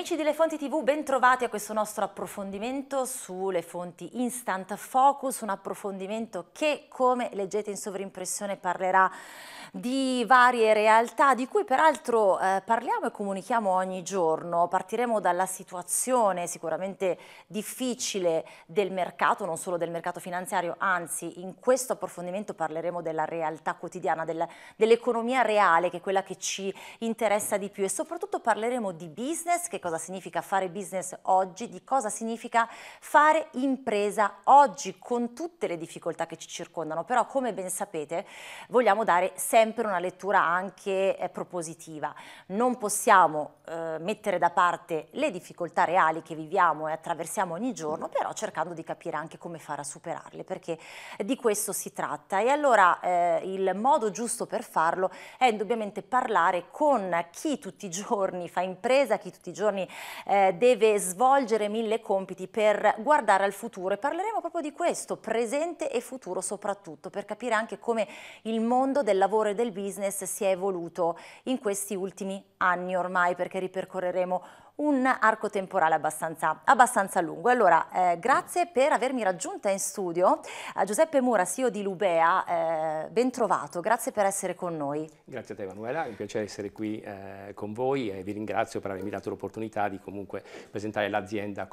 Amici di Le Fonti TV, bentrovati a questo nostro approfondimento sulle fonti Instant Focus, un approfondimento che, come leggete in sovrimpressione, parlerà di varie realtà di cui peraltro eh, parliamo e comunichiamo ogni giorno. Partiremo dalla situazione sicuramente difficile del mercato, non solo del mercato finanziario, anzi in questo approfondimento parleremo della realtà quotidiana, del, dell'economia reale che è quella che ci interessa di più e soprattutto parleremo di business, che cosa significa fare business oggi, di cosa significa fare impresa oggi con tutte le difficoltà che ci circondano, però come ben sapete vogliamo dare sempre sempre una lettura anche eh, propositiva. Non possiamo eh, mettere da parte le difficoltà reali che viviamo e attraversiamo ogni giorno, però cercando di capire anche come fare a superarle, perché di questo si tratta. E allora eh, il modo giusto per farlo è indubbiamente parlare con chi tutti i giorni fa impresa, chi tutti i giorni eh, deve svolgere mille compiti per guardare al futuro e parleremo proprio di questo, presente e futuro soprattutto, per capire anche come il mondo del lavoro settore del business si è evoluto in questi ultimi anni ormai perché ripercorreremo un arco temporale abbastanza, abbastanza lungo. Allora, eh, grazie per avermi raggiunta in studio. A Giuseppe Mura, CEO di Lubea, eh, ben trovato, grazie per essere con noi. Grazie a te Emanuela, è un piacere essere qui eh, con voi e vi ringrazio per avermi dato l'opportunità di comunque presentare l'azienda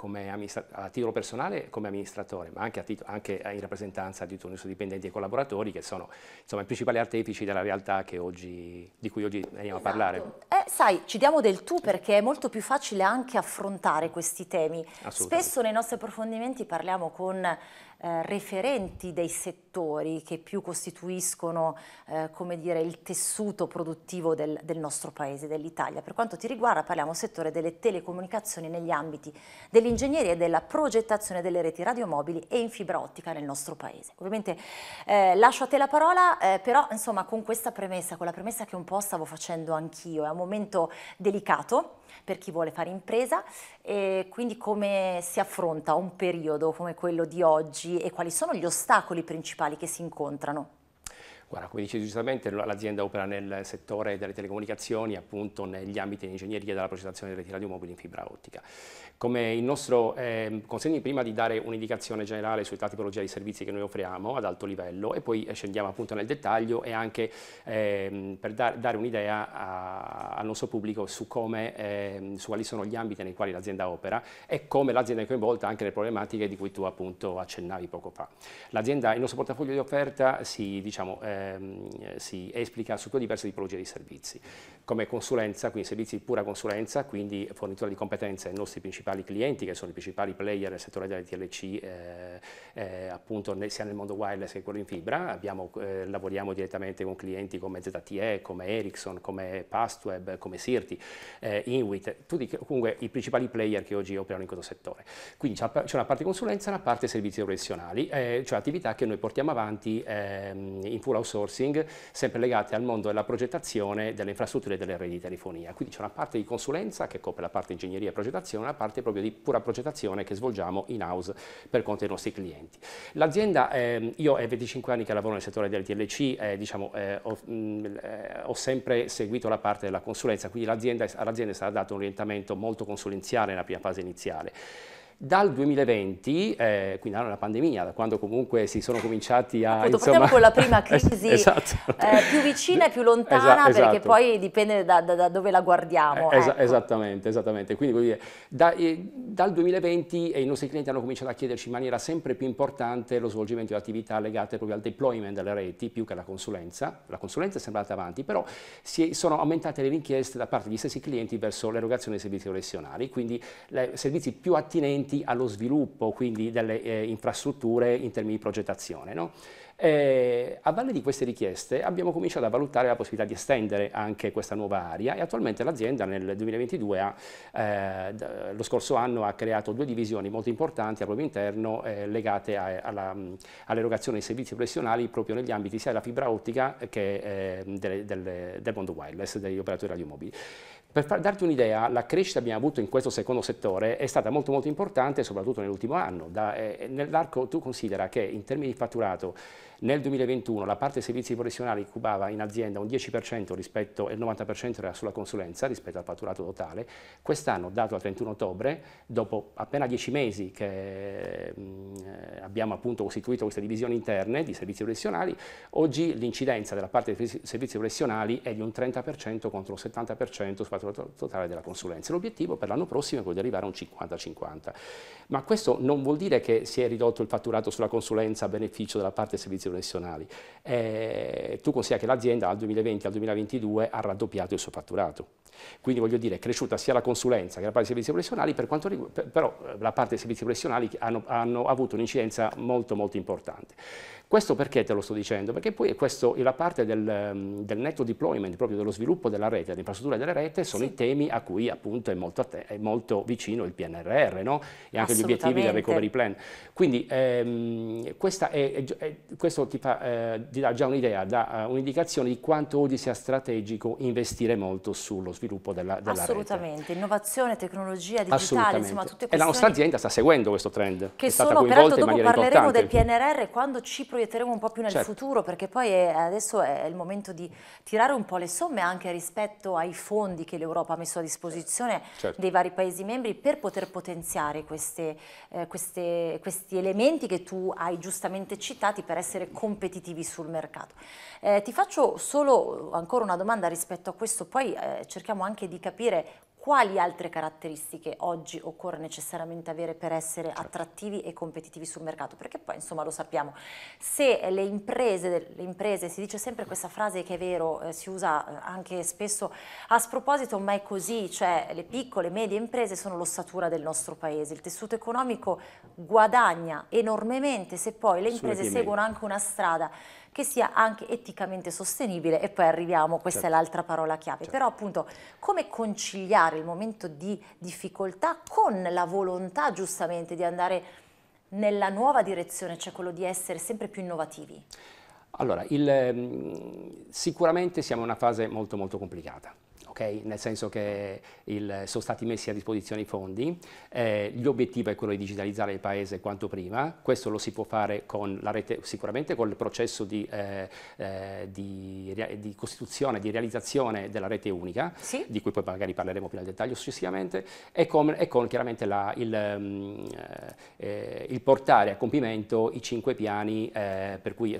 a titolo personale come amministratore, ma anche, anche, in rappresentanza di tutti i nostri dipendenti e collaboratori che sono insomma, i principali artefici della realtà oggi, di cui oggi andiamo esatto. a parlare. Sai, ci diamo del tu perché è molto più facile anche affrontare questi temi. Spesso nei nostri approfondimenti parliamo con eh, referenti dei settori che più costituiscono eh, come dire, il tessuto produttivo del, del nostro paese, dell'Italia. Per quanto ti riguarda parliamo del settore delle telecomunicazioni negli ambiti dell'ingegneria e della progettazione delle reti radiomobili e in fibra ottica nel nostro paese. Ovviamente eh, lascio a te la parola, eh, però insomma con questa premessa, con la premessa che un po' stavo facendo anch'io, è un momento delicato per chi vuole fare impresa e quindi come si affronta un periodo come quello di oggi e quali sono gli ostacoli principali che si incontrano? Guarda, come dice giustamente, l'azienda opera nel settore delle telecomunicazioni, appunto negli ambiti di ingegneria e della progettazione delle reti radiomobili in fibra ottica. Come il nostro, eh, consegni prima di dare un'indicazione generale sulla tipologia di servizi che noi offriamo ad alto livello e poi scendiamo appunto nel dettaglio e anche eh, per dar, dare un'idea al nostro pubblico su, come, eh, su quali sono gli ambiti nei quali l'azienda opera e come l'azienda è coinvolta anche nelle problematiche di cui tu appunto accennavi poco fa. L'azienda, il nostro portafoglio di offerta si, diciamo, ehm, si esplica su due diverse tipologie di servizi. Come consulenza, quindi servizi di pura consulenza, quindi fornitura di competenze ai nostri principali clienti, che sono i principali player nel settore delle TLC, eh, eh, appunto nel, sia nel mondo wireless che quello in fibra. Abbiamo, eh, lavoriamo direttamente con clienti come ZTE, come Ericsson, come Pastweb, come Sirti, eh, Inwit, tutti comunque i principali player che oggi operano in questo settore. Quindi c'è una parte consulenza e una parte servizi professionali, eh, cioè attività che noi portiamo avanti ehm, in full outsourcing, sempre legate al mondo della progettazione delle infrastrutture e delle reti di telefonia. Quindi c'è una parte di consulenza che copre la parte ingegneria e progettazione, una parte proprio di pura progettazione che svolgiamo in house per conto dei nostri clienti. L'azienda, eh, io è 25 anni che lavoro nel settore delle TLC, eh, diciamo, eh, ho, mh, mm, eh, ho, sempre seguito la parte della consulenza, quindi all'azienda è stato dato un orientamento molto consulenziale nella prima fase iniziale. Dal 2020, eh, quindi dalla pandemia, da quando comunque si sono cominciati a... Appunto, insomma... con la prima crisi esatto. eh, più vicina e più lontana, esatto, perché poi dipende da, da, da, dove la guardiamo. Eh, ecco. Esattamente, esattamente. Quindi da, eh, dal 2020 i nostri clienti hanno cominciato a chiederci in maniera sempre più importante lo svolgimento di attività legate proprio al deployment delle reti, più che alla consulenza. La consulenza è sempre andata avanti, però si sono aumentate le richieste da parte degli stessi clienti verso l'erogazione dei servizi professionali, quindi servizi più attinenti attenti allo sviluppo quindi delle eh, infrastrutture in termini di progettazione. No? Eh, a valle di queste richieste abbiamo cominciato a valutare la possibilità di estendere anche questa nuova area e attualmente l'azienda nel 2022 ha, eh, lo scorso anno ha creato due divisioni molto importanti al proprio interno eh, legate all'erogazione all dei servizi professionali proprio negli ambiti sia della fibra ottica che eh, del, del, del mondo wireless, degli operatori radiomobili. Per far, darti un'idea, la crescita che abbiamo avuto in questo secondo settore è stata molto molto importante, soprattutto nell'ultimo anno. Da, eh, nell'arco tu considera che in termini di fatturato nel 2021 la parte servizi professionali cubava in azienda un 10% rispetto, e il 90% era sulla consulenza rispetto al fatturato totale. Quest'anno, dato al 31 ottobre, dopo appena 10 mesi che mh, eh, abbiamo appunto costituito queste divisioni interne di servizi professionali, oggi l'incidenza della parte dei servizi professionali è di un 30% contro un 70% sul fatturato totale della consulenza. L'obiettivo per l'anno prossimo è quello di arrivare a un 50-50. Ma questo non vuol dire che si è ridotto il fatturato sulla consulenza a beneficio della parte dei servizi professionali. Eh, tu consideri che l'azienda dal 2020 al 2022 ha raddoppiato il suo fatturato. Quindi voglio dire, è cresciuta sia la consulenza che la parte dei servizi professionali, per quanto riguarda, però eh, la parte dei servizi professionali hanno, hanno avuto un'incidenza molto molto importante. Questo perché te lo sto dicendo? Perché poi questo, la parte del, ehm, del, netto deployment, proprio dello sviluppo della rete, dell'infrastruttura della rete, sono sì. i temi a cui appunto è molto, è molto vicino il PNRR no? e anche gli obiettivi del recovery plan. Quindi ehm, è, è, questo ti, fa, eh, ti, dà già un'idea, dà uh, un'indicazione di quanto oggi sia strategico investire molto sullo sviluppo della, della Assolutamente, rete. innovazione, tecnologia digitale, insomma tutte queste E la nostra azienda sta seguendo questo trend, che è stata sono, coinvolta in maniera importante. dopo parleremo del PNRR quando ci proietteremo un po' più nel certo. futuro perché poi è, adesso è il momento di tirare un po' le somme anche rispetto ai fondi che l'Europa ha messo a disposizione certo. dei vari Paesi membri per poter potenziare queste, eh, queste, questi elementi che tu hai giustamente citati per essere competitivi sul mercato. Eh, ti faccio solo ancora una domanda rispetto a questo, poi eh, cerchiamo anche di capire quali altre caratteristiche oggi occorre necessariamente avere per essere certo. attrattivi e competitivi sul mercato? Perché poi insomma lo sappiamo, se le imprese, le imprese si dice sempre questa frase che è vero, eh, si usa eh, anche spesso a sproposito, ma è così, cioè le piccole e medie imprese sono l'ossatura del nostro paese, il tessuto economico guadagna enormemente se poi le imprese seguono anche una strada che sia anche eticamente sostenibile e poi arriviamo, questa certo. è l'altra parola chiave, certo. però appunto come conciliare il momento di difficoltà con la volontà giustamente di andare nella nuova direzione, cioè quello di essere sempre più innovativi? Allora, il, ehm, sicuramente siamo in una fase molto molto complicata okay? nel senso che il, sono stati messi a disposizione i fondi, eh, l'obiettivo è quello di digitalizzare il paese quanto prima, questo lo si può fare con la rete, sicuramente con il processo di, eh, eh, di, di costituzione, di realizzazione della rete unica, sì. di cui poi magari parleremo più nel dettaglio successivamente, e con, e con chiaramente la, il, um, il, portare a compimento i cinque piani eh, per cui,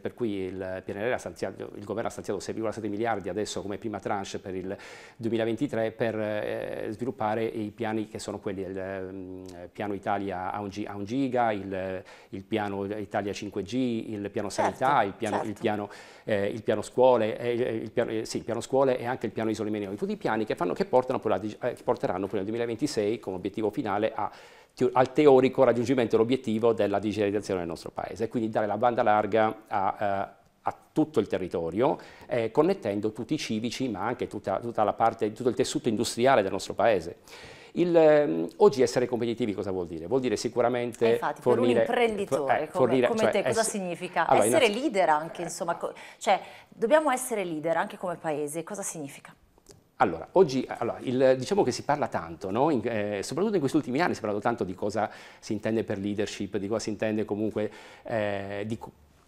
per, cui, il PNRR ha stanziato, il governo ha stanziato 6,7 miliardi adesso come prima tranche per il 2023 per eh, sviluppare i piani che sono quelli del eh, piano Italia a un, a un giga, il, il, piano Italia 5G, il piano certo, sanità, il, piano, certo. il, piano, eh, il, piano, scuole, eh, piano, eh, sì, piano scuole e anche il piano isolamento, tutti i piani che, fanno, che, portano la, che porteranno poi nel 2026 come obiettivo finale a al teorico raggiungimento dell'obiettivo della digitalizzazione del nostro paese, quindi dare la banda larga a, a tutto il territorio, eh, connettendo tutti i civici, ma anche tutta, tutta la parte, tutto il tessuto industriale del nostro paese. Il, eh, oggi essere competitivi cosa vuol dire? Vuol dire sicuramente eh infatti, fornire... per un imprenditore eh, fornire, come, come cioè, te cosa ess significa? Allora, essere leader anche, insomma, cioè dobbiamo essere leader anche come paese, cosa significa? Allora, oggi allora, il, diciamo che si parla tanto, no? in, eh, soprattutto in questi ultimi anni si è parlato tanto di cosa si intende per leadership, di cosa si intende comunque eh, di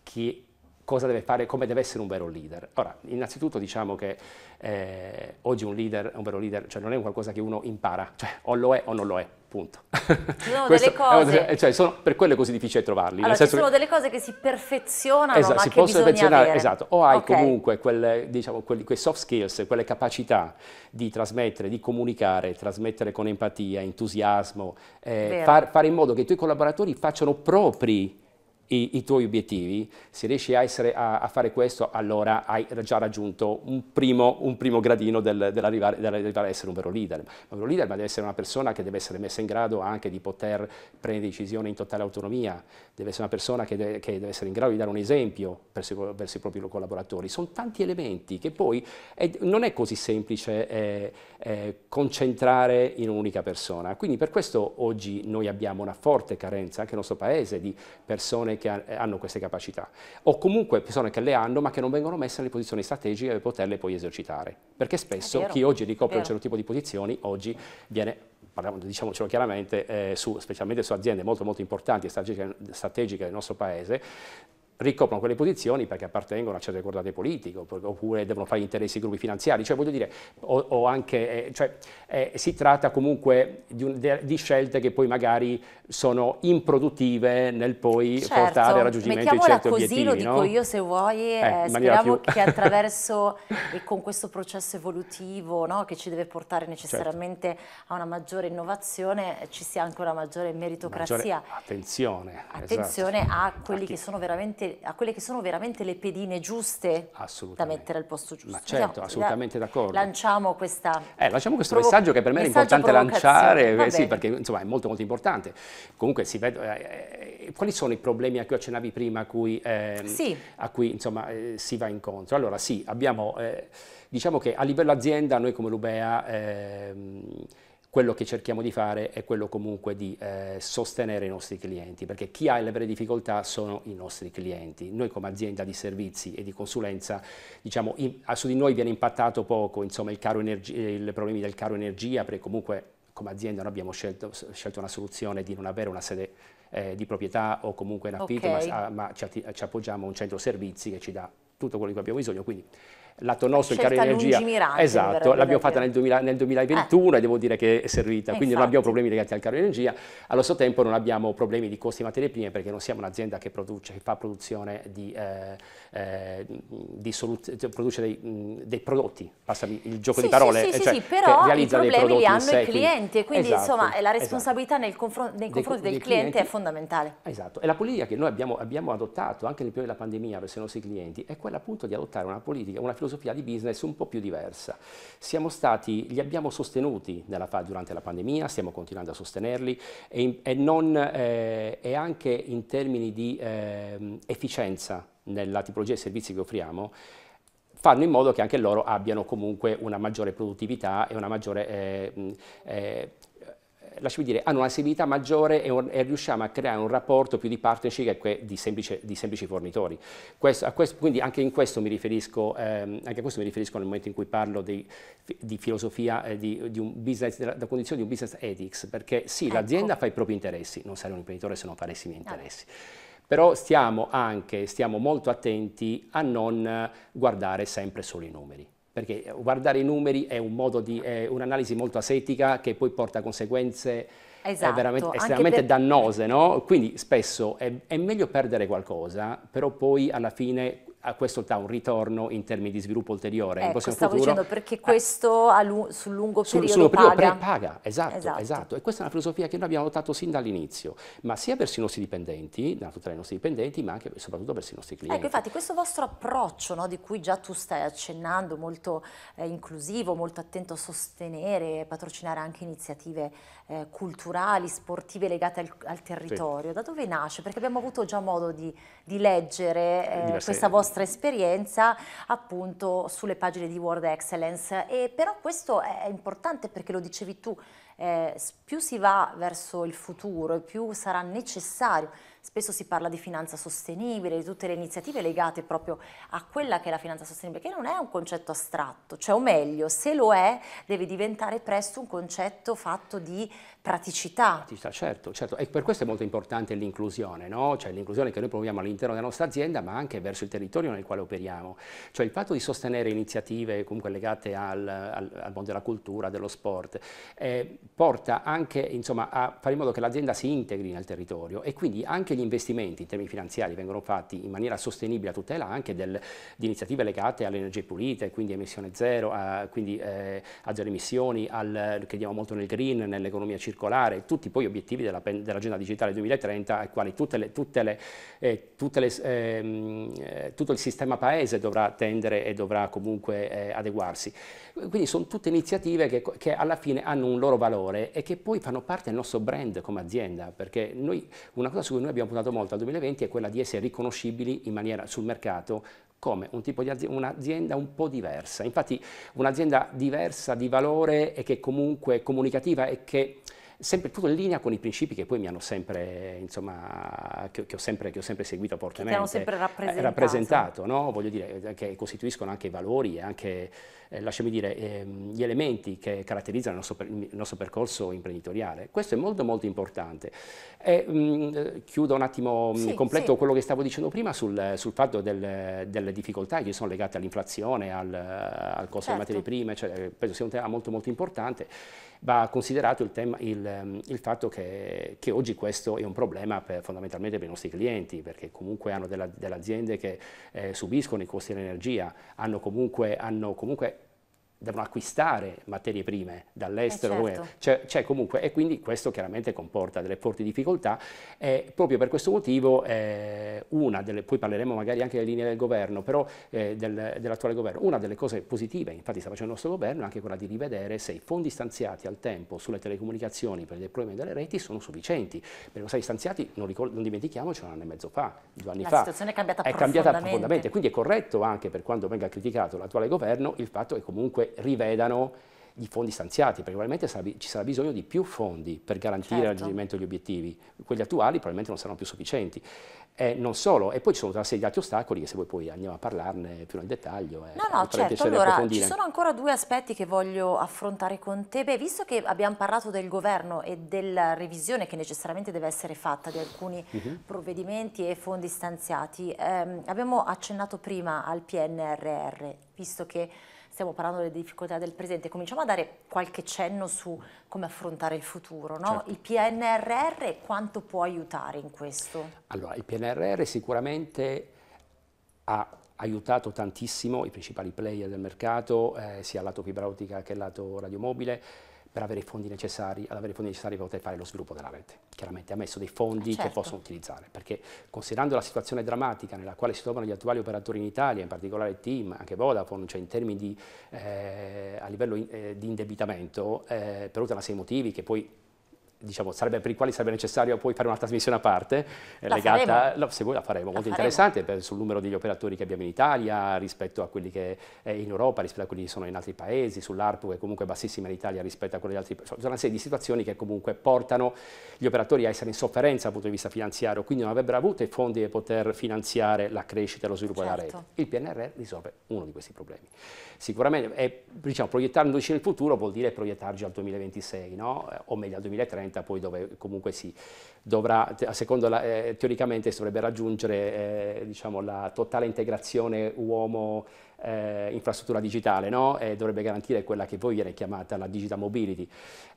chi cosa deve fare, come deve essere un vero leader. Ora, innanzitutto diciamo che eh, oggi un leader, un vero leader, cioè non è qualcosa che uno impara, cioè o lo è o non lo è, punto. Sono delle cose... Cioè, sono, per quello è così difficile trovarli. Allora, ci sono che, delle cose che si perfezionano, esatto, ma si bisogna avere. Esatto, o hai okay. comunque quelle, diciamo, quelli, quei soft skills, quelle capacità di trasmettere, di comunicare, trasmettere con empatia, entusiasmo, eh, far, fare in modo che i tuoi collaboratori facciano propri i, i, tuoi obiettivi, se riesci a, essere, a, a, fare questo, allora hai già raggiunto un primo, un primo gradino del, dell'arrivare, dell'arrivare, a essere un vero leader. Un vero leader ma deve essere una persona che deve essere messa in grado anche di poter prendere decisioni in totale autonomia, deve essere una persona che deve, che deve essere in grado di dare un esempio verso, verso i propri collaboratori. Sono tanti elementi che poi è, non è così semplice eh, eh, concentrare in un'unica persona. Quindi per questo oggi noi abbiamo una forte carenza, anche nel nostro paese, di persone che hanno queste capacità, o comunque persone che le hanno ma che non vengono messe nelle posizioni strategiche per poterle poi esercitare, perché spesso chi oggi ricopre un certo tipo di posizioni oggi viene parliamo, diciamocelo chiaramente, eh, su, specialmente su aziende molto molto importanti e strategiche, strategiche del nostro paese, ricoprono quelle posizioni perché appartengono a certe cordate politiche oppure devono fare interessi gruppi finanziari, cioè voglio dire, o, o anche, eh, cioè, eh, si tratta comunque di, un, de, di, scelte che poi magari sono improduttive nel poi certo, portare al raggiungimento di certi così, obiettivi. lo dico no? io se vuoi, eh, eh speriamo più... che attraverso e con questo processo evolutivo no, che ci deve portare necessariamente certo. a una maggiore innovazione ci sia anche una maggiore meritocrazia. Maggiore attenzione. Attenzione esatto. a quelli che sono veramente a quelle che sono veramente le pedine giuste da mettere al posto giusto. Ma certo, Andiamo, assolutamente d'accordo. Lanciamo, questa eh, lanciamo questo messaggio che per me è importante lanciare, eh, sì, perché insomma è molto molto importante. Comunque si vede, eh, eh, quali sono i problemi a cui accennavi prima, a cui, ehm, sì. a cui insomma, eh, si va incontro? Allora sì, abbiamo, eh, diciamo che a livello azienda noi come Lubea ehm, quello che cerchiamo di fare è quello comunque di eh, sostenere i nostri clienti, perché chi ha le vere difficoltà sono i nostri clienti. Noi come azienda di servizi e di consulenza, diciamo, in, su di noi viene impattato poco insomma, il i problemi del caro energia, perché comunque come azienda noi abbiamo scelto, scelto una soluzione di non avere una sede eh, di proprietà o comunque in affitto, okay. ma, ma ci, ci, appoggiamo a un centro servizi che ci dà tutto quello di cui abbiamo bisogno, quindi lato nostro, il caro energia. Esatto, l'abbiamo fatta nel, 2000, nel 2021 eh. e devo dire che è servita, quindi non abbiamo problemi legati al caro energia, allo stesso tempo non abbiamo problemi di costi materie prime perché non siamo un'azienda che, produce, che fa produzione di, eh, eh, di cioè, produce dei, dei, prodotti, passami il gioco sì, di parole, sì, sì, cioè, sì però i problemi li hanno i clienti e quindi esatto, insomma la responsabilità esatto. confron nei confronti dei, del cliente clienti, è fondamentale. Esatto, e la politica che noi abbiamo, abbiamo adottato anche nel periodo della pandemia verso i nostri clienti è quella appunto di adottare una politica, una filosofia di business un po' più diversa. Stati, li abbiamo sostenuti nella, durante la pandemia, stiamo continuando a sostenerli e, e, non, eh, e anche in termini di eh, efficienza nella tipologia di servizi che offriamo, fanno in modo che anche loro abbiano comunque una maggiore produttività e una maggiore eh, eh, lasciami dire, hanno una sensibilità maggiore e, e, riusciamo a creare un rapporto più di partnership che di, semplice, di semplici fornitori. Questo, questo, quindi anche, in questo mi riferisco, ehm, anche a questo mi riferisco nel momento in cui parlo di, di filosofia, eh, di, di, un business, della, condizione di un business ethics, perché sì, ecco. l'azienda fa i propri interessi, non sarei un imprenditore se non farei i miei interessi. Ah. Però stiamo anche, stiamo molto attenti a non guardare sempre solo i numeri perché guardare i numeri è un un'analisi molto asettica che poi porta a conseguenze eh, esatto, veramente estremamente per... dannose, no? Quindi spesso è, è meglio perdere qualcosa, però poi alla fine questo dà un ritorno in termini di sviluppo ulteriore. Ecco, stavo futuro. dicendo perché questo lu sul lungo periodo sul, sul paga. Periodo paga. Esatto, esatto. esatto, E questa è una filosofia che noi abbiamo adottato sin dall'inizio, ma sia verso i nostri dipendenti, da tutti i nostri dipendenti, ma anche e soprattutto verso i nostri clienti. Ecco, infatti questo vostro approccio, no, di cui già tu stai accennando, molto eh, inclusivo, molto attento a sostenere e patrocinare anche iniziative eh, culturali, sportive legate al, al territorio, sì. da dove nasce? Perché abbiamo avuto già modo di, di leggere eh, questa vostra vostra esperienza appunto sulle pagine di World Excellence. E però questo è importante perché lo dicevi tu, eh, più si va verso il futuro e più sarà necessario. Spesso si parla di finanza sostenibile, di tutte le iniziative legate proprio a quella che è la finanza sostenibile, che non è un concetto astratto, cioè o meglio, se lo è, deve diventare presto un concetto fatto di praticità. Praticità, certo, certo. E per questo è molto importante l'inclusione, no? Cioè l'inclusione che noi proviamo all'interno della nostra azienda, ma anche verso il territorio nel quale operiamo. Cioè il fatto di sostenere iniziative comunque legate al, al, al mondo della cultura, dello sport, eh, porta anche insomma, a fare in modo che l'azienda si integri nel territorio e quindi anche gli investimenti in termini finanziari vengono fatti in maniera sostenibile a tutela anche del, di iniziative legate alle energie pulite, quindi emissione zero, a, quindi eh, a zero emissioni, al, crediamo molto nel green, nell'economia circolare, tutti poi obiettivi dell'agenda dell digitale 2030 ai quali tutte le, tutte le, eh, tutte le, ehm, eh, tutto il sistema paese dovrà tendere e dovrà comunque eh, adeguarsi. Quindi sono tutte iniziative che, che alla fine hanno un loro valore e che poi fanno parte del nostro brand come azienda, perché noi, una cosa su cui noi abbiamo puntato molto al 2020 è quella di essere riconoscibili in maniera sul mercato come un un'azienda un po' diversa. Infatti un'azienda diversa di valore e che comunque è comunicativa e che sempre tutto in linea con i principi che poi mi hanno sempre, insomma, che, che, ho, sempre, che ho sempre seguito fortemente. Che hanno sempre rappresentato. Eh, rappresentato no? Voglio dire, che costituiscono anche i valori e anche, eh, lasciami dire, eh, gli elementi che caratterizzano il nostro, il nostro, percorso imprenditoriale. Questo è molto molto importante. E, mh, mm, chiudo un attimo, sì, completo sì. quello che stavo dicendo prima sul, sul fatto del, delle difficoltà che sono legate all'inflazione, al, al, costo certo. delle materie prime, cioè, penso sia un tema molto molto importante va considerato il, tema, il, il fatto che, che, oggi questo è un problema per, fondamentalmente per i nostri clienti, perché comunque hanno delle, delle aziende che eh, subiscono i costi dell'energia, hanno comunque, hanno comunque devono acquistare materie prime dall'estero, eh certo. c'è, comunque, e quindi questo chiaramente comporta delle forti difficoltà e proprio per questo motivo eh, una delle, poi parleremo magari anche delle linee del governo, però eh, del, dell'attuale governo, una delle cose positive, infatti sta facendo il nostro governo, è anche quella di rivedere se i fondi stanziati al tempo sulle telecomunicazioni per il deployment delle reti sono sufficienti, perché sono stati stanziati, non, ricordo, non dimentichiamoci, un anno e mezzo fa, due anni La fa. La situazione è cambiata è profondamente. cambiata profondamente, quindi è corretto anche per quando venga criticato l'attuale governo il fatto che comunque rivedano i fondi stanziati, perché probabilmente ci sarà bisogno di più fondi per garantire certo. il raggiungimento degli obiettivi. Quelli attuali probabilmente non saranno più sufficienti. E non solo, e poi ci sono una serie di altri ostacoli che se vuoi poi andiamo a parlarne più nel dettaglio. no, no, certo. Allora, ci sono ancora due aspetti che voglio affrontare con te. Beh, visto che abbiamo parlato del governo e della revisione che necessariamente deve essere fatta di alcuni uh mhm. -huh. provvedimenti e fondi stanziati, ehm, abbiamo accennato prima al PNRR, visto che stiamo parlando delle difficoltà del presente, cominciamo a dare qualche cenno su come affrontare il futuro. No? Certo. Il PNRR quanto può aiutare in questo? Allora, il PNRR sicuramente ha aiutato tantissimo i principali player del mercato, eh, sia lato fibra ottica che lato radiomobile, per avere i fondi necessari, ad avere i fondi necessari per poter fare lo sviluppo della rete. Chiaramente ha messo dei fondi certo. che possono utilizzare, perché considerando la situazione drammatica nella quale si trovano gli attuali operatori in Italia, in particolare Team, anche Vodafone, cioè in termini di, eh, a livello in, eh, di indebitamento, eh, per tutta una serie di motivi che poi diciamo, sarebbe, per i quali sarebbe necessario poi fare una trasmissione a parte, eh, la legata, la, se vuoi la faremo, la molto faremo. interessante sul numero degli operatori che abbiamo in Italia rispetto a quelli che è in Europa, rispetto a quelli che sono in altri paesi, sull'ARPU che è comunque bassissima in Italia rispetto a quelle di altri paesi. Sono una serie di situazioni che comunque portano gli operatori a essere in sofferenza dal punto di vista finanziario, quindi non avrebbero avuto i fondi per poter finanziare la crescita e lo sviluppo certo. della rete. Il PNRR risolve uno di questi problemi. Sicuramente è, diciamo, proiettandoci nel futuro vuol dire proiettarci al 2026, no? o meglio al 2030, poi dove comunque si dovrà, la, eh, teoricamente si dovrebbe raggiungere eh, diciamo, la totale integrazione uomo eh, infrastruttura digitale, no? dovrebbe garantire quella che poi viene chiamata la digital mobility.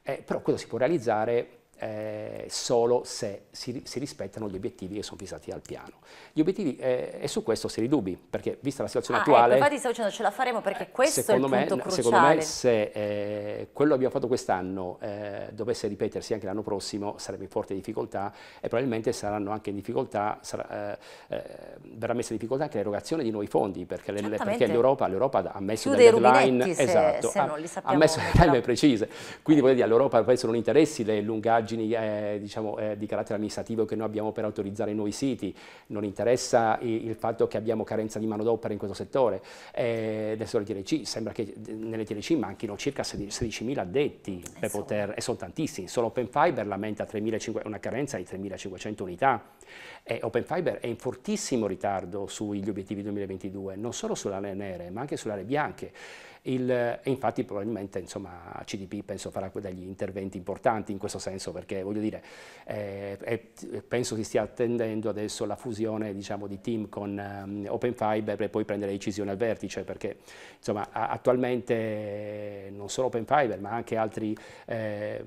Eh, però questo si può realizzare eh, solo se si, si, rispettano gli obiettivi che sono fissati al piano. Gli obiettivi, eh, e su questo seri dubbi, perché vista la situazione ah, attuale... Ecco, infatti stavo dicendo ce la faremo perché eh, questo è il me, punto cruciale. Secondo me se eh, quello che abbiamo fatto quest'anno eh, dovesse ripetersi anche l'anno prossimo sarebbe in forte difficoltà e probabilmente saranno anche in difficoltà, sarà, eh, verrà messa in difficoltà anche l'erogazione di nuovi fondi perché, l'Europa, ha messo delle deadline, se, esatto, se ha, ha, messo delle deadline precise, quindi voglio dire all'Europa penso non interessi le lungaggini diciamo, eh, di carattere amministrativo che noi abbiamo per autorizzare i nuovi siti, non interessa il, il fatto che abbiamo carenza di manodopera in questo settore. Eh, adesso le TLC, sembra che nelle TLC manchino circa 16.000 addetti per poter, e sono tantissimi, solo Open Fiber lamenta una carenza di 3.500 unità. E Open Fiber è in fortissimo ritardo sugli obiettivi 2022, non solo sulle aree nere, ma anche sulle aree bianche. Il, e infatti probabilmente insomma, CDP penso farà degli interventi importanti in questo senso perché voglio dire eh, penso che stia attendendo adesso la fusione diciamo, di team con um, Open Fiber per poi prendere decisioni al vertice perché insomma, attualmente non solo Open Fiber ma anche altri, eh,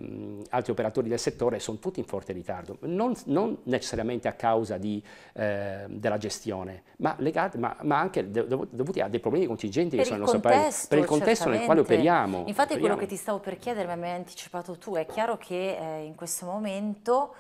altri, operatori del settore sono tutti in forte ritardo, non, non necessariamente a causa di, eh, della gestione ma, legati, ma, ma anche dovuti a dei problemi contingenti per che sono nel nostro paese contesto nel quale operiamo. Infatti operiamo. quello che ti stavo per chiedere, ma mi hai anticipato tu, è chiaro che eh, in questo momento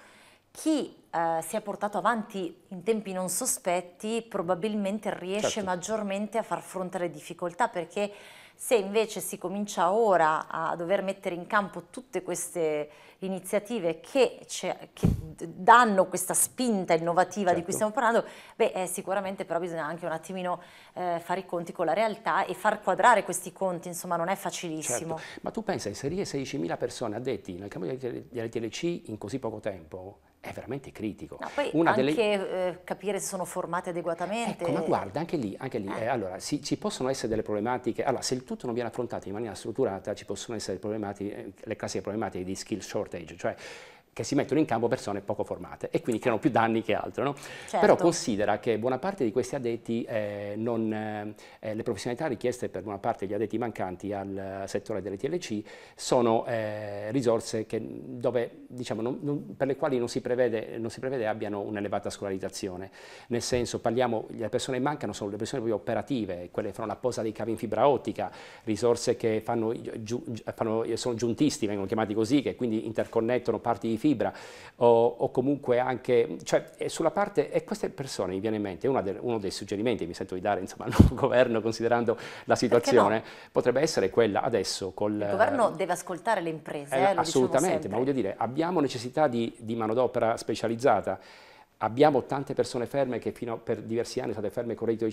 chi eh, si è portato avanti in tempi non sospetti probabilmente riesce certo. maggiormente a far fronte alle difficoltà perché Se invece si comincia ora a dover mettere in campo tutte queste iniziative che, che danno questa spinta innovativa certo. di cui certo. stiamo parlando, beh eh, sicuramente però bisogna anche un attimino eh, fare i conti con la realtà e far quadrare questi conti, insomma non è facilissimo. Certo. Ma tu pensa, inserire 16.000 persone addetti nel campo delle TLC in così poco tempo? È veramente critico. No, poi Una anche delle... eh, capire se sono formate adeguatamente. Ecco, ma guarda, anche lì, anche lì eh. Eh, allora, si, ci possono essere delle problematiche, allora se il tutto non viene affrontato in maniera strutturata ci possono essere eh, le classiche problematiche di skill shortage, cioè che si mettono in campo persone poco formate e quindi creano più danni che altro. No? Certo. Però considera che buona parte di questi addetti, eh, non, eh, le professionalità richieste per buona parte degli addetti mancanti al settore delle TLC sono eh, risorse che, dove, diciamo, non, non, per le quali non si, prevede, non si prevede abbiano un'elevata scolarizzazione. Nel senso, parliamo, le persone che mancano sono le persone proprio operative, quelle che fanno la posa dei cavi in fibra ottica, risorse che fanno, giu, fanno, sono giuntisti, vengono chiamati così, che quindi interconnettono parti di fibra fibra o, o comunque anche, cioè sulla parte, e queste persone mi viene in mente, del, uno dei suggerimenti che mi sento di dare insomma, al nuovo governo considerando la situazione, no? potrebbe essere quella adesso col... Il governo deve ascoltare le imprese, eh, eh, Assolutamente, diciamo ma voglio dire, abbiamo necessità di, di manodopera specializzata, Abbiamo tante persone ferme che fino a per diversi anni sono state ferme con reddito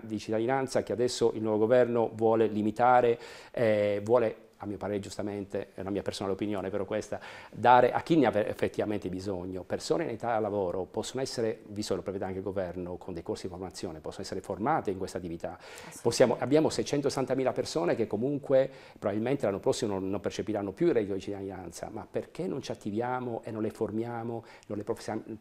di cittadinanza, che adesso il nuovo governo vuole limitare, eh, vuole a mio parere giustamente, è una mia personale opinione però questa, dare a chi ne ha effettivamente bisogno. Persone in età lavoro possono essere, visto che lo prevede anche il governo, con dei corsi di formazione, possono essere formate in questa attività. Possiamo, abbiamo 660.000 persone che comunque probabilmente l'anno prossimo non, non, percepiranno più il reddito di cittadinanza, ma perché non ci attiviamo e non le formiamo, non le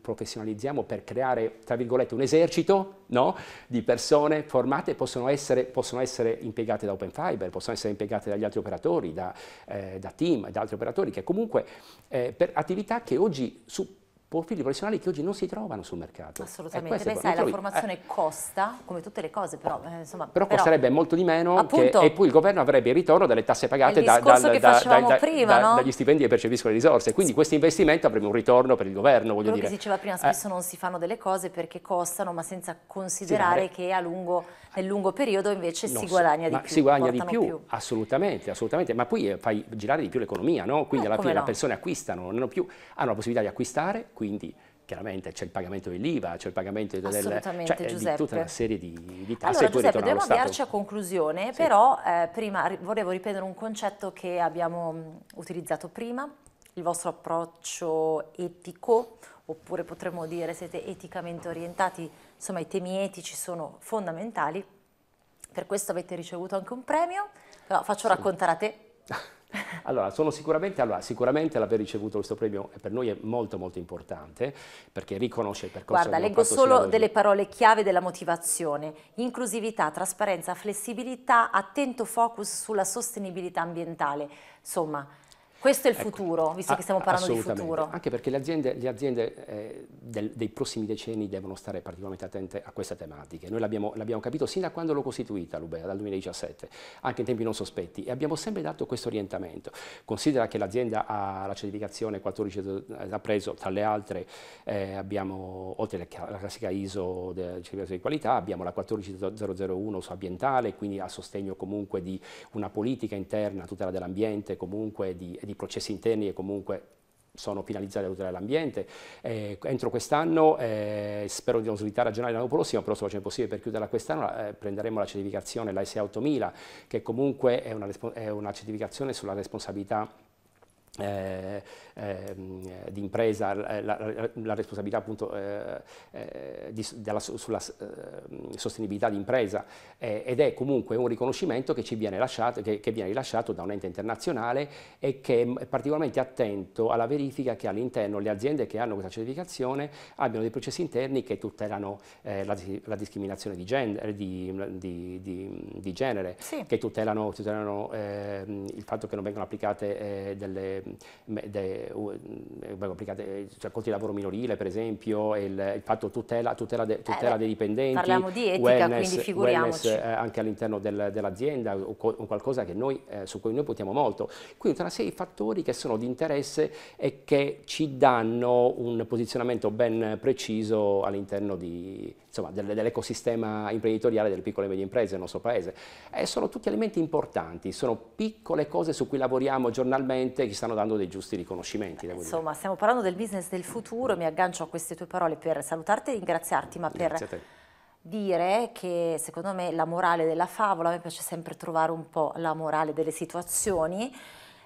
professionalizziamo per creare, tra virgolette, un esercito no? di persone formate possono essere, possono essere impiegate da Open Fiber, possono essere impiegate dagli altri operatori, da, eh, da team, da altri operatori, che comunque eh, per attività che oggi su profili professionali che oggi non si trovano sul mercato. Assolutamente, beh sai, la formazione eh. costa, come tutte le cose, però eh, insomma... Però, però costerebbe molto di meno appunto, che, e poi il governo avrebbe il ritorno delle tasse pagate da, da, da, prima, no? dagli stipendi che percepiscono le risorse, quindi sì. questo investimento avrebbe un ritorno per il governo, voglio Quello dire. che si diceva prima, spesso eh. non si fanno delle cose perché costano, ma senza considerare sì, che a lungo, nel lungo periodo invece si guadagna di più. Si guadagna di più, più, assolutamente, assolutamente, ma poi eh, fai girare di più l'economia, no? Quindi eh, alla fine no. le persone acquistano, hanno, più, hanno la possibilità di acquistare, quindi chiaramente c'è il pagamento dell'IVA, c'è il pagamento del, cioè, di tutta una serie di, di tasse. Allora Giuseppe, dobbiamo avviarci a conclusione, sì. però eh, prima volevo ripetere un concetto che abbiamo mh, utilizzato prima, il vostro approccio etico, oppure potremmo dire siete eticamente orientati, insomma i temi etici sono fondamentali, per questo avete ricevuto anche un premio, però faccio sì. raccontare a te. Allora, sicuramente, allora, sicuramente l'aver ricevuto questo premio per noi è molto molto importante perché riconosce il percorso Guarda, leggo solo delle parole chiave della motivazione. Inclusività, trasparenza, flessibilità, attento focus sulla sostenibilità ambientale. Insomma, questo è il ecco, futuro, visto che stiamo parlando di futuro. Anche perché le aziende, le aziende eh, del, dei prossimi decenni devono stare particolarmente attente a queste tematiche. Noi l'abbiamo capito sin da quando l'ho costituita l'UBEA, dal 2017, anche in tempi non sospetti, e abbiamo sempre dato questo orientamento. Considera che l'azienda ha la certificazione 14, eh, ha preso tra le altre, eh, abbiamo, oltre alla classica ISO della certificazione di qualità, abbiamo la 14001 su ambientale, quindi a sostegno comunque di una politica interna tutela dell'ambiente, comunque di di processi interni che comunque sono finalizzati a tutelare l'ambiente. Eh, entro quest'anno, eh, spero di non slittare a gennaio dell'anno prossimo, però se facciamo possibile per chiuderla quest'anno, eh, prenderemo la certificazione, la SA 8000, che comunque è una, è una certificazione sulla responsabilità eh, eh, di impresa, la, la, la responsabilità appunto eh, eh di, della, sulla eh, sostenibilità di impresa ed è comunque un riconoscimento che ci viene, lasciato, che, che viene rilasciato da un ente internazionale e che è particolarmente attento alla verifica che all'interno le aziende che hanno questa certificazione abbiano dei processi interni che tutelano eh, la, la, discriminazione di, gender, di, di genere, sì. che tutelano, tutelano il fatto che non vengano applicate delle de, applicate, cioè, costi di lavoro minorile per esempio, il, il fatto tutela, tutela, de, tutela eh, dei dipendenti, parliamo di etica, wellness, quindi figuriamoci. Wellness, eh, anche all'interno del, dell'azienda, qualcosa noi, eh, su cui noi puntiamo molto. Quindi una serie di fattori che sono di interesse e che ci danno un posizionamento ben preciso all'interno dell'ecosistema imprenditoriale delle piccole e medie imprese del nostro paese. E sono tutti elementi importanti, sono piccole cose su cui lavoriamo giornalmente che ci stanno dando dei giusti riconoscimenti. Insomma, stiamo parlando del business del futuro, mi aggancio a queste tue parole per salutarti e ringraziarti, ma per dire che secondo me la morale della favola, a me piace sempre trovare un po' la morale delle situazioni,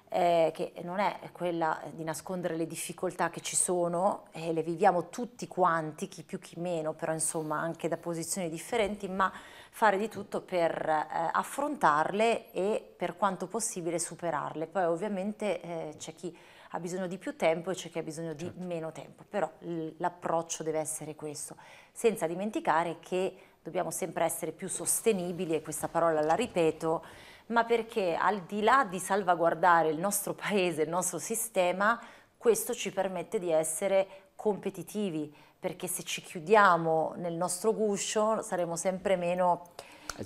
eh, che non è quella di nascondere le difficoltà che ci sono, e le viviamo tutti quanti, chi più chi meno, però insomma anche da posizioni differenti, ma fare di tutto per eh, affrontarle e per quanto possibile superarle. Poi ovviamente eh, c'è chi ha bisogno di più tempo e c'è chi ha bisogno di certo. meno tempo, però l'approccio deve essere questo, senza dimenticare che dobbiamo sempre essere più sostenibili, e questa parola la ripeto, ma perché al di là di salvaguardare il nostro paese, il nostro sistema, questo ci permette di essere competitivi, perché se ci chiudiamo nel nostro guscio saremo sempre meno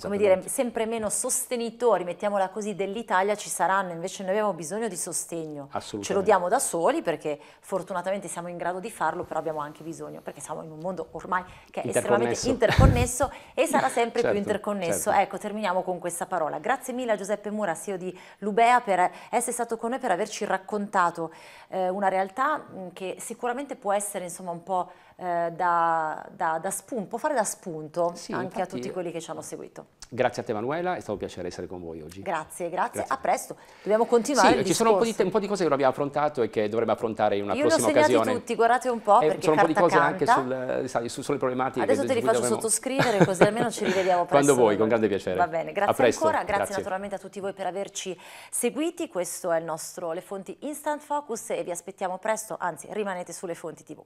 come dire, sempre meno sostenitori, mettiamola così, dell'Italia ci saranno, invece noi abbiamo bisogno di sostegno. Ce lo diamo da soli perché fortunatamente siamo in grado di farlo, però abbiamo anche bisogno, perché siamo in un mondo ormai che è estremamente interconnesso e sarà sempre certo, più interconnesso. Certo. Ecco, terminiamo con questa parola. Grazie mille a Giuseppe Mura, CEO di Lubea, per essere stato con noi, per averci raccontato eh, una realtà che sicuramente può essere insomma un po' eh, da, da, da spunto, può fare da spunto sì, anche a tutti quelli che ci hanno seguito. Grazie a te Emanuela, è stato un piacere essere con voi oggi. Grazie, grazie, grazie. a presto. Dobbiamo continuare Sì, ci sono un po, di, un po, di, cose che non abbiamo affrontato e che dovremmo affrontare in una Io prossima occasione. Io li ho segnati tutti, guardate un po' eh, perché Sono un po' di cose canta. anche sul, sai, su, sulle problematiche. Adesso te li faccio dovremo... sottoscrivere così almeno ci rivediamo presto. Quando vuoi, con grande piacere. Va bene, grazie ancora, grazie, grazie, naturalmente a tutti voi per averci seguiti. Questo è il nostro Le Fonti Instant Focus e vi aspettiamo presto, anzi rimanete sulle Fonti TV.